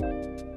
you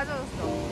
拍照的